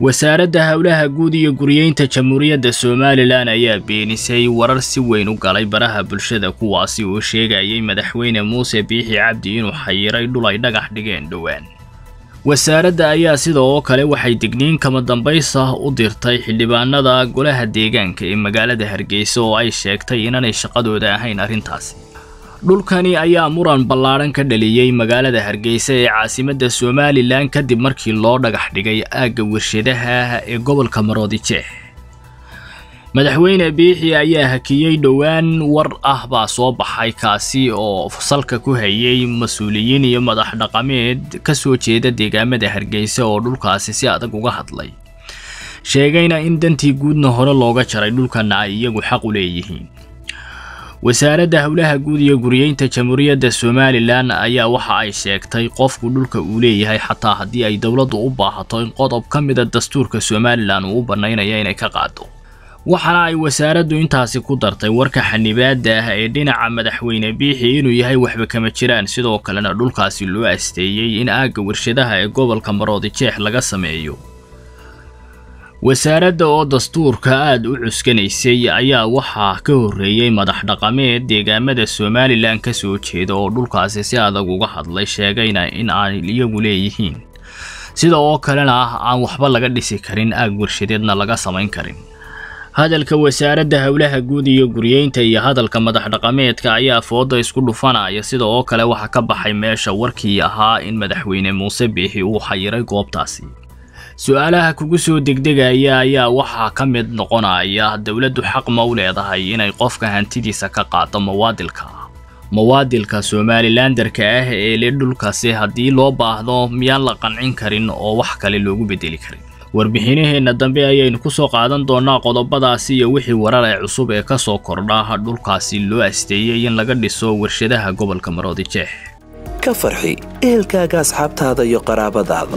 wasaaradda howlaha guud iyo guriyeynta jamhuuriyadda somalilan ayaa beenisay warar si weyn u galay baraha bulshada kuwaasi oo sheegayay madaxweyne muuse biixi cabdi inuu xayiray dhul ay dhagax dhigeen dhowaan. Wasaaradda ayaa sidoo kale waxay digniin kama dambays ah u dirtay xildhibaanada golaha deegaanka ee magaalada hargeysa oo ay sheegtay inaanay shaqadooda ahayn arrintaasi dhulkani ayaa muran ballaadhan ka dhaliyey magaalada hargeysa ee caasimadda somalilan kadib markii loo dhagax dhigay aagga warshadaha ee gobolka maroodijeex madaxweyne biixi ayaa hakiyey dhowaan war ah baa soo baxay kaasi oo salka ku hayay mas'uuliyiin iyo madax dhaqameed ka soo jeeda deegaamada hargeysa oo dhulkaasi si adag uga hadlay. Sheegayna in dantii guudna hore looga jaray dhulkana ay iyagu xaq u leeyihiin wasaaradda howlaha guud iyo guriyeynta jamhuuriyadda somalilan ayaa waxa ay sheegtay qofku dhulka uu leeyahay xataa haddii ay dowladdu u baahato in qodob ka mida dastuurka somalilan uu u bannaynaya inay ka qaado waxaana ay wasaaraddu intaasi ku dartay warka xanibaadda ah ee dhinaca madaxweyne biixi inuu yahay waxba kama jiraan sidoo kalena dhulkaasi loo asteeyey in aagga warshadaha ee gobolka maroodijeex laga sameeyo wasaaradda oo dastuurka aada u cuskanaysay ayaa waxaa ka horreeyey madax dhaqameed deegaamada somalilan ka soo jeeda oo dhulkaasi si adag uga hadlay sheegayna in ay iyagu leeyihiin. Sida oo kalena ah aan waxba laga dhisi karin aag warshadeedna laga samayn karin. Hadalka wasaaradda howlaha guud iyo guriyeynta iyo hadalka madax dhaqameedka ayaa fooda isku dhufanaya sida oo kale waxaa ka baxay meesha warkii ahaa in madaxweyne muuse biixi uu xayiray goobtaasi su'aalaha kugu soo degdegaya ayaa waxaa ka mid noqonaya dowladdu xaq ma u leedahay inay qofka hantidiisa ka qaado mawaadilka. Mawaadilka somalilandarka ah ee le dhulkaasi haddii loo baahdo miyaan la qancin karin oo wax kale loogu bedeli karin. Warbixinaheenna dambe ayaynu ku soo qaadan doonaa qodobadaasi iyo wixii warar ee cusub ee ka soo kordha dhulkaasi loo asteeyey in laga dhiso warshadaha gobolka maroodijeex ka farxi ehelkaaga asxaabtaada iyo qaraabadaada